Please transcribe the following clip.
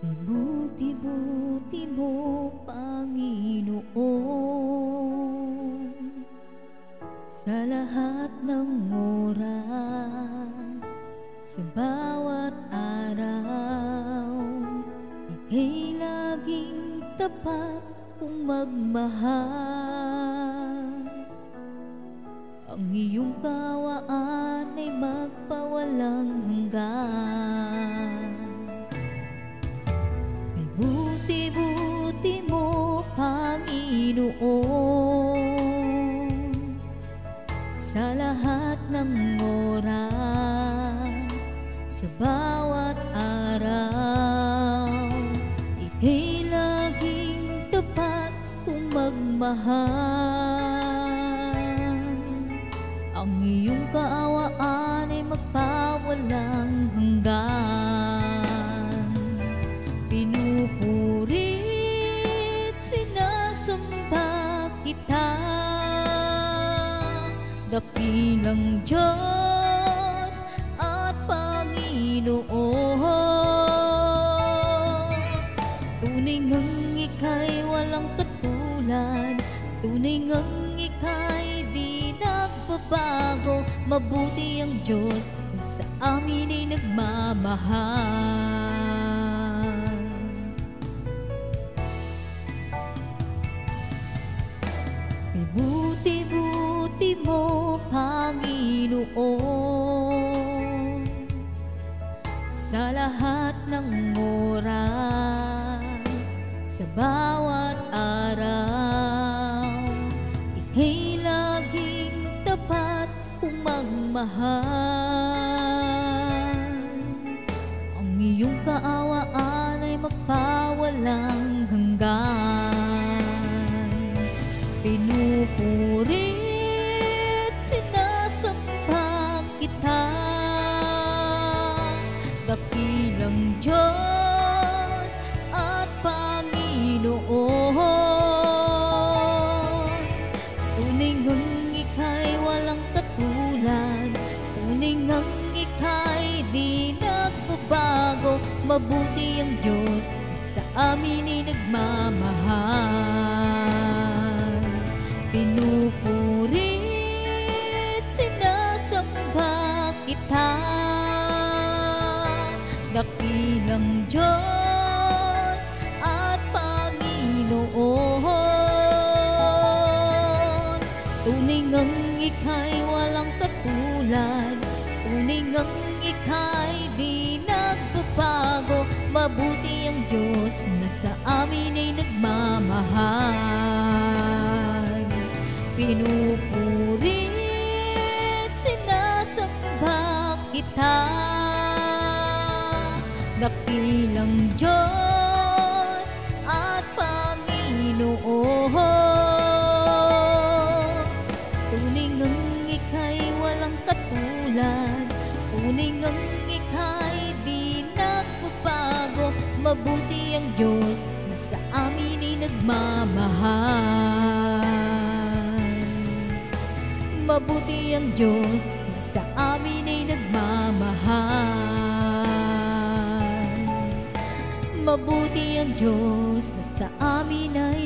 Ibuti-buti mo, Panginoon, sa lahat ng oras, sa bawat araw, ikay laging tapat kung magmahal. Ang iyong kawaan ay magpawalang hanggan. Sa lahat ng oras, sa bawat araw, ika'y laging tapat kung magmahal. Ang iyong kaawaan ay magpawalang hanggan. Pinupurit, sinasamba kita Dakilang Diyos at Panginoon. Tunay ngang ika'y walang katulad Tunay ngang ika'y di nagbabago. Mabuti ang Diyos sa amin ay nagmamahal Panginoon Sa lahat ng oras, sa bawat araw Ika'y laging tapat kung magmahal Ang iyong kaawaan ay magpawalang hanggan ika'y di nagbabago. Mabuti ang Diyos sa amin ay nagmamahal. Pinupurit, sinasamba kita Dakilang Diyos at Panginoon. Tunay ngang ika'y walang katulad Tunay ngang ika'y di nagbabago Mabuti ang Diyos na sa amin ay nagmamahal. Pinupurit, sinasamba kita Dakilang Diyos Mabuti ang Diyos na sa amin ay nagmamahal. Mabuti ang Diyos na sa amin ay nagmamahal. Mabuti ang Diyos na sa amin ay